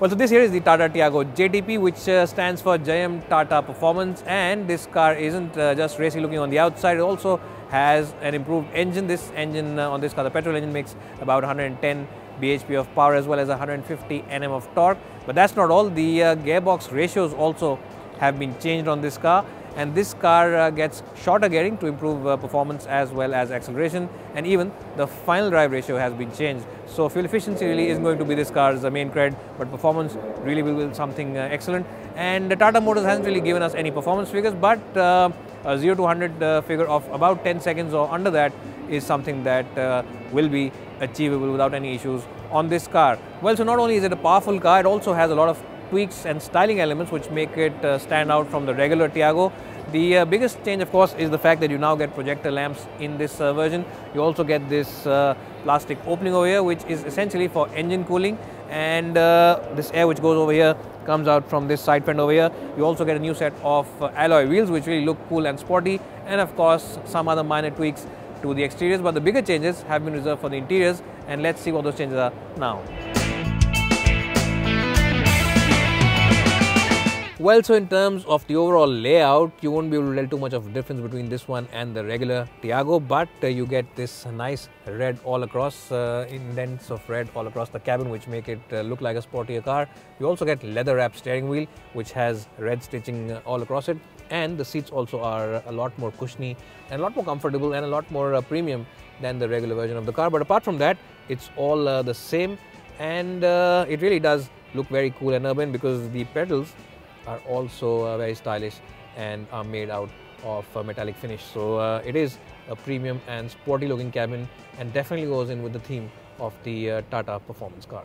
Well, so this here is the Tata Tiago JTP, which uh, stands for Jayem Tata Performance, and this car isn't uh, just racy looking on the outside. It also has an improved engine. This engine uh, on this car, the petrol engine, makes about 110 bhp of power as well as 150 nm of torque. But that's not all. The uh, gearbox ratios also have been changed on this car and this car uh, gets shorter gearing to improve uh, performance as well as acceleration and even the final drive ratio has been changed. So fuel efficiency really isn't going to be this car's uh, main cred but performance really will be something excellent and Tata Motors hasn't really given us any performance figures but a 0 to 100 uh, figure of about 10 seconds or under that is something that will be achievable without any issues on this car. Well, so not only is it a powerful car, it also has a lot of tweaks and styling elements which make it uh, stand out from the regular Tiago. The uh, biggest change of course is the fact that you now get projector lamps in this uh, version. You also get this uh, plastic opening over here which is essentially for engine cooling and uh, this air which goes over here comes out from this side fender over here. You also get a new set of uh, alloy wheels which really look cool and sporty and of course some other minor tweaks to the exteriors but the bigger changes have been reserved for the interiors and let's see what those changes are now. Well, so in terms of the overall layout, you won't be able to tell too much of a difference between this one and the regular Tiago, but uh, you get this nice red all across, uh, indents of red all across the cabin, which make it uh, look like a sportier car. You also get leather wrapped steering wheel, which has red stitching uh, all across it, and the seats also are a lot more cushiony and a lot more comfortable and a lot more uh, premium than the regular version of the car. But apart from that, it's all uh, the same, and it really does look very cool and urban because the pedals are also uh, very stylish and are made out of uh, metallic finish. So uh, it is a premium and sporty looking cabin and definitely goes in with the theme of the Tata performance car.